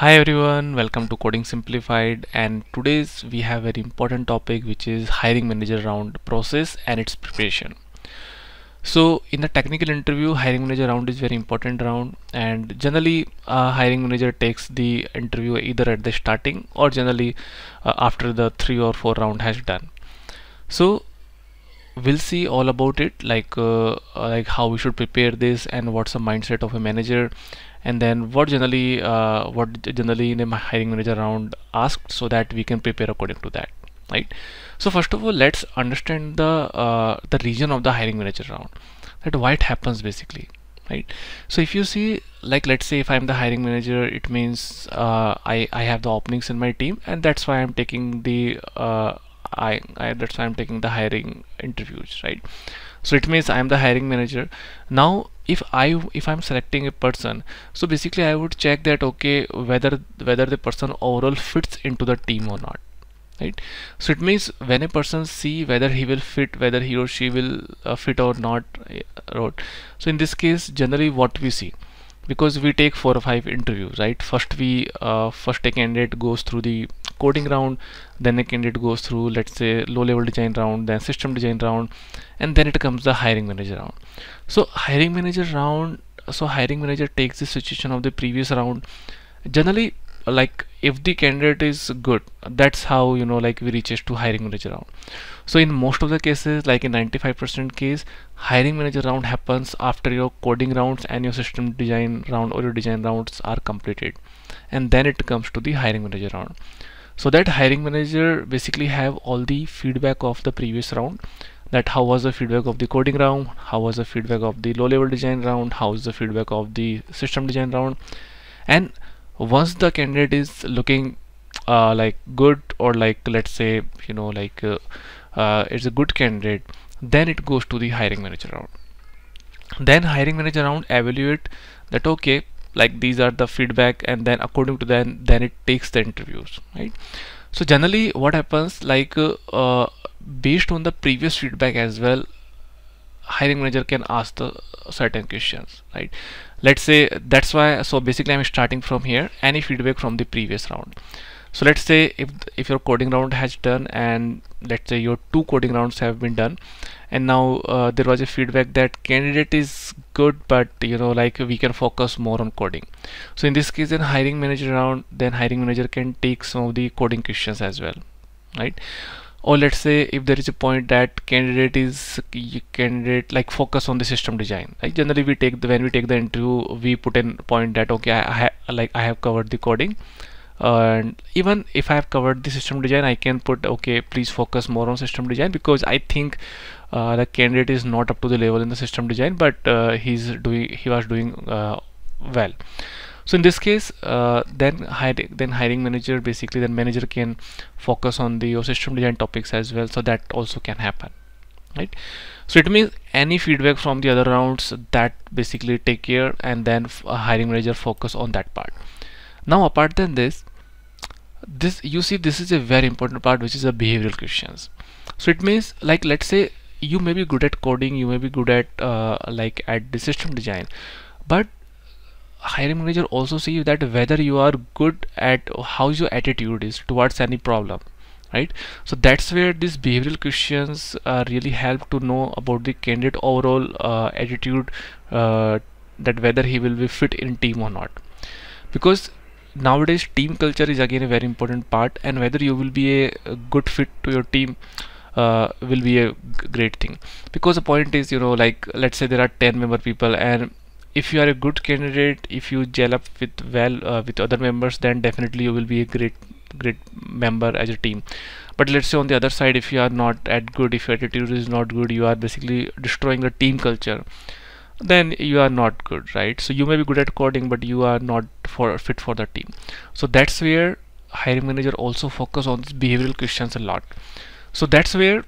Hi everyone, welcome to Coding Simplified and today's we have very important topic which is hiring manager round process and its preparation. So in the technical interview hiring manager round is very important round and generally uh, hiring manager takes the interview either at the starting or generally uh, after the three or four round has done. So we'll see all about it like uh, like how we should prepare this and what's the mindset of a manager. And then what generally uh, what generally in a hiring manager round asked so that we can prepare according to that right? So first of all let's understand the uh, the region of the hiring manager round that why it happens basically right? So if you see like let's say if I'm the hiring manager it means uh, I, I have the openings in my team and that's why I'm taking the uh, I, I that's why I'm taking the hiring interviews right? So it means I am the hiring manager. Now if I if I'm selecting a person so basically I would check that okay whether whether the person overall fits into the team or not right? So it means when a person see whether he will fit whether he or she will uh, fit or not uh, so in this case generally what we see because we take four or five interviews right? First we uh, first a candidate goes through the coding round then a candidate goes through let's say low level design round then system design round and then it comes the hiring manager round. So hiring manager round so hiring manager takes the situation of the previous round. Generally like if the candidate is good that's how you know like we reaches to hiring manager round. So in most of the cases like in 95% case hiring manager round happens after your coding rounds and your system design round or your design rounds are completed. And then it comes to the hiring manager round so that hiring manager basically have all the feedback of the previous round that how was the feedback of the coding round how was the feedback of the low level design round how is the feedback of the system design round. And once the candidate is looking uh, like good or like let's say you know like uh, uh, it's a good candidate then it goes to the hiring manager round. Then hiring manager round evaluate that okay like these are the feedback and then according to that then it takes the interviews right? So generally what happens like uh, uh, based on the previous feedback as well hiring manager can ask the certain questions right? Let's say that's why so basically I'm starting from here any feedback from the previous round. So let's say if if your coding round has done and let's say your two coding rounds have been done and now uh, there was a feedback that candidate is good but you know like we can focus more on coding. So in this case then hiring manager round then hiring manager can take some of the coding questions as well right? Or let's say if there is a point that candidate is candidate like focus on the system design like generally we take the when we take the interview we put in point that okay I, I like I have covered the coding and even if I have covered the system design I can put okay please focus more on system design because I think uh, the candidate is not up to the level in the system design but uh, he's doing he was doing uh, well. So in this case uh, then hiring then hiring manager basically then manager can focus on the system design topics as well. So that also can happen right? So it means any feedback from the other rounds that basically take care and then hiring manager focus on that part. Now apart than this this you see this is a very important part which is a behavioral questions. So it means like let's say you may be good at coding you may be good at uh, like at the system design but hiring manager also see that whether you are good at how your attitude is towards any problem right? So that's where these behavioral questions uh, really help to know about the candidate overall uh, attitude uh, that whether he will be fit in team or not. Because nowadays team culture is again a very important part and whether you will be a, good fit to your team uh, will be a great thing. Because the point is you know like let's say there are 10 member people and if you are a good candidate if you gel up with well uh, with other members then definitely you will be a great great member as a team. But let's say on the other side if you are not at good if your attitude is not good you are basically destroying the team culture then you are not good right? So you may be good at coding but you are not for fit for the team. So that's where hiring manager also focus on these behavioral questions a lot. So that's where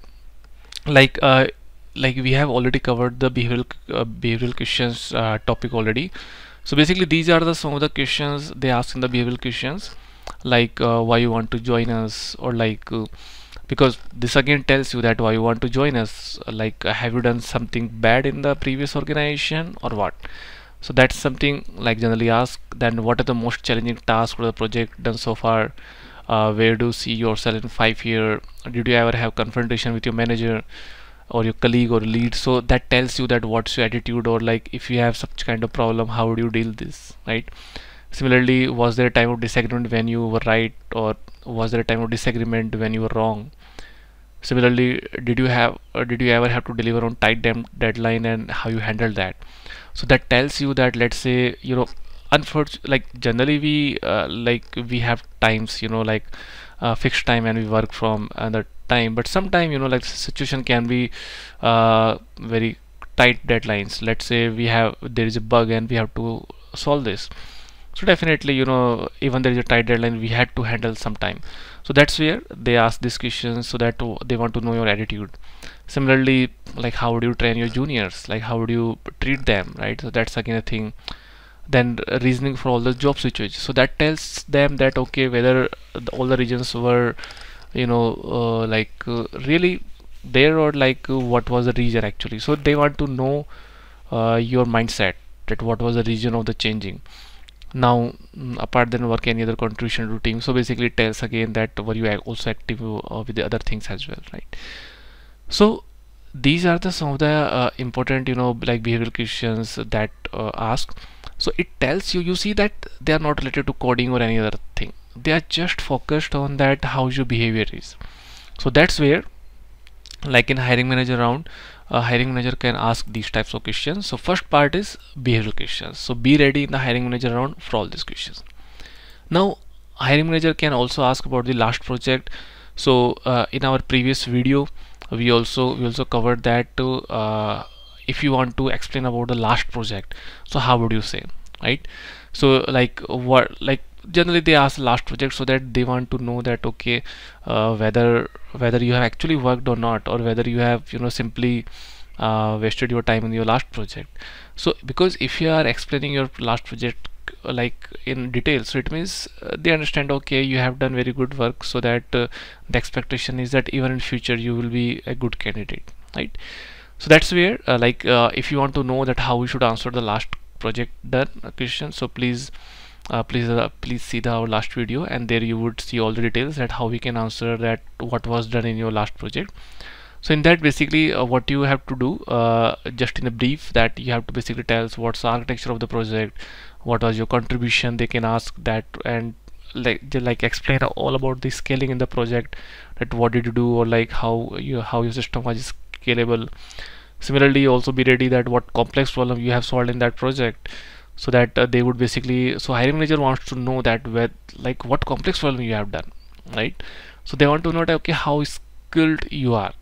like uh, like we have already covered the behavioral uh, behavioral questions uh, topic already. So basically these are the some of the questions they ask in the behavioral questions like uh, why you want to join us or like uh, because this again tells you that why you want to join us. Like uh, have you done something bad in the previous organization or what? So that's something like generally ask then what are the most challenging tasks for the project done so far? Uh, where do you see yourself in five year? Did you ever have confrontation with your manager or your colleague or lead? So that tells you that what's your attitude or like if you have such kind of problem how do you deal this right? Similarly was there a time of disagreement when you were right or was there a time of disagreement when you were wrong similarly did you have did you ever have to deliver on tight deadline and how you handled that? So that tells you that let's say you know unfortunately like generally we uh, like we have times you know like uh, fixed time and we work from another time. But sometime you know like situation can be uh, very tight deadlines. Let's say we have there is a bug and we have to solve this. So definitely you know even there is a tight deadline we had to handle some time so that's where they ask these questions so that they want to know your attitude. Similarly like how would you train your juniors? Like how would you treat them right? So that's again a thing. Then reasoning for all the job switches. So that tells them that okay whether the, all the regions were you know uh, like uh, really there or like uh, what was the region actually. So they want to know uh, your mindset that what was the region of the changing now mm, apart than work any other contribution team so basically it tells again that were you also active uh, with the other things as well right? So these are the some of the uh, important you know like behavioral questions that uh, ask. So it tells you you see that they are not related to coding or any other thing. They are just focused on that how your behavior is. So that's where like in hiring manager round a hiring manager can ask these types of questions. So first part is behavioral questions. So be ready in the hiring manager round for all these questions. Now hiring manager can also ask about the last project. So uh, in our previous video we also we also covered that uh, if you want to explain about the last project so how would you say right? So like what like generally they ask last project so that they want to know that okay uh, whether whether you have actually worked or not or whether you have you know simply uh, wasted your time in your last project. So because if you are explaining your last project uh, like in detail so it means uh, they understand okay you have done very good work so that uh, the expectation is that even in future you will be a good candidate right? So that's where uh, like if you want to know that how we should answer the last project done question so please uh, please uh, please see the our last video and there you would see all the details that how we can answer that what was done in your last project. So in that basically uh, what you have to do uh, just in a brief that you have to basically tell us what's the architecture of the project what was your contribution they can ask that and like like explain all about the scaling in the project that what did you do or like how you how your system was scalable. Similarly also be ready that what complex problem you have solved in that project so that uh, they would basically so hiring manager wants to know that with like what complex problem you have done right? So they want to know that okay how skilled you are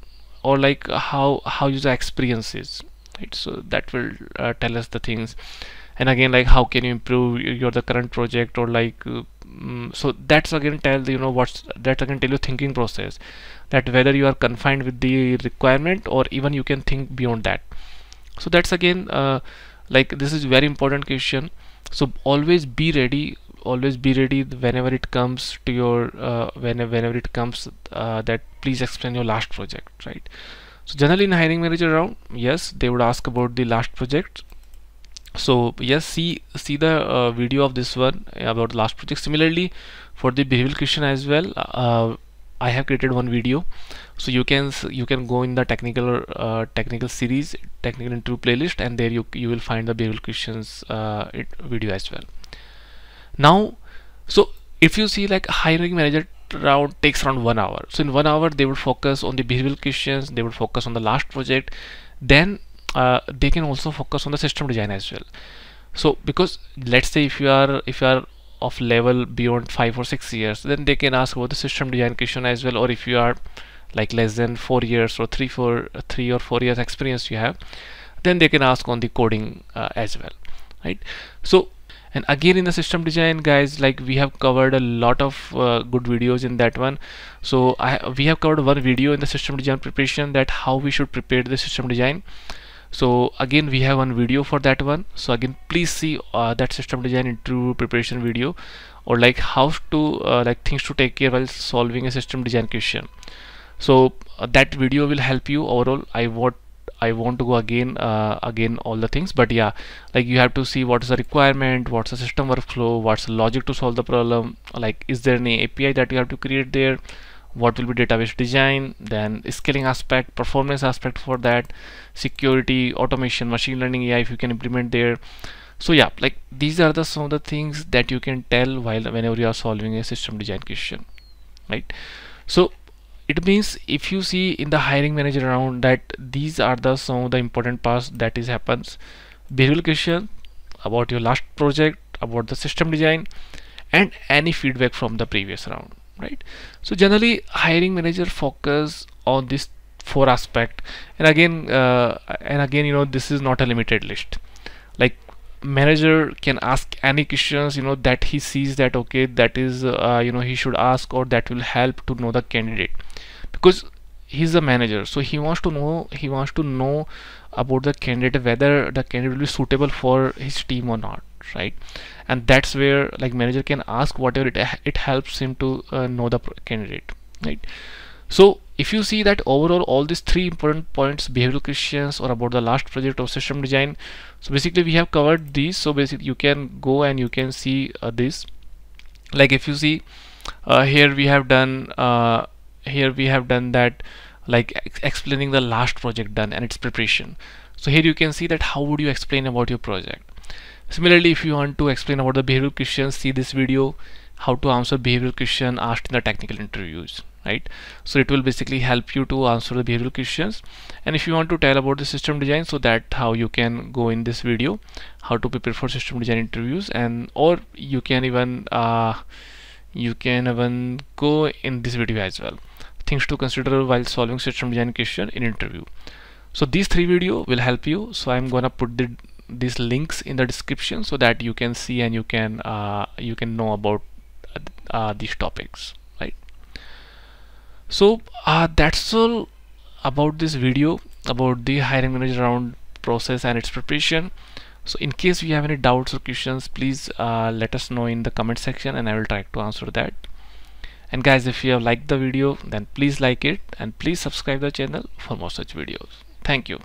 or like how how user experience is right? So that will uh, tell us the things. And again like how can you improve your the current project or like uh, mm, so that's again tell the, you know what's that again tell you thinking process that whether you are confined with the requirement or even you can think beyond that. So that's again uh, like this is very important question. So always be ready always be ready whenever it comes to your uh, whenever, whenever it comes uh, that please explain your last project right? So generally in hiring manager round yes they would ask about the last project. So yes see see the uh, video of this one about last project. Similarly for the behavioral question as well uh, I have created one video. So you can you can go in the technical uh, technical series technical interview playlist and there you you will find the behavioral questions uh, video as well. Now so if you see like hiring manager round takes around one hour. So in one hour they would focus on the behavioral questions they would focus on the last project. Then uh, they can also focus on the system design as well. So because let's say if you are if you are of level beyond five or six years then they can ask about the system design question as well or if you are like less than four years or three four three or four years experience you have then they can ask on the coding uh, as well right? So and again in the system design guys like we have covered a lot of uh, good videos in that one. So I we have covered one video in the system design preparation that how we should prepare the system design so again we have one video for that one. So again please see uh, that system design into preparation video or like how to uh, like things to take care while solving a system design question. So uh, that video will help you overall. I what I want to go again uh, again all the things. But yeah like you have to see what is the requirement what's the system workflow what's the logic to solve the problem. Like is there any API that you have to create there what will be database design then scaling aspect performance aspect for that security automation machine learning AI if you can implement there. So yeah like these are the some of the things that you can tell while whenever you are solving a system design question right? So it means if you see in the hiring manager round that these are the some of the important parts that is happens. Behavioral question about your last project about the system design and any feedback from the previous round right? So generally hiring manager focus on this four aspect. And again uh, and again you know this is not a limited list. Like manager can ask any questions you know that he sees that okay that is uh, you know he should ask or that will help to know the candidate. Because he's a manager so he wants to know he wants to know about the candidate whether the candidate will be suitable for his team or not right? And that's where like manager can ask whatever it, it helps him to uh, know the candidate right? So if you see that overall all these three important points behavioral questions or about the last project of system design so basically we have covered these. So basically you can go and you can see uh, this. Like if you see uh, here we have done uh, here we have done that like ex explaining the last project done and its preparation. So here you can see that how would you explain about your project similarly if you want to explain about the behavioral questions see this video how to answer behavioral question asked in the technical interviews right? So it will basically help you to answer the behavioral questions and if you want to tell about the system design so that how you can go in this video how to prepare for system design interviews and or you can even uh, you can even go in this video as well. Things to consider while solving system design question in interview. So these three video will help you. So I'm gonna put the these links in the description so that you can see and you can uh, you can know about uh, these topics right? So uh, that's all about this video about the hiring manager round process and its preparation. So in case you have any doubts or questions please uh, let us know in the comment section and I will try to answer that. And guys if you have liked the video then please like it and please subscribe the channel for more such videos. Thank you